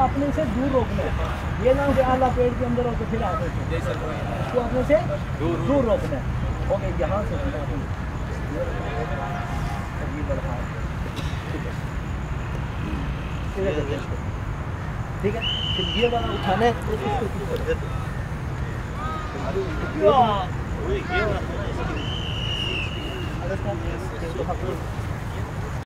अपने से दूर रोकना है। ये ना कि आला पेड़ के अंदर होकर तो फिर आगे से इसको तो अपने से दूर दूर रोकना है। ओके यहाँ से ठीक है? फिर ये वाला उठाना है। तो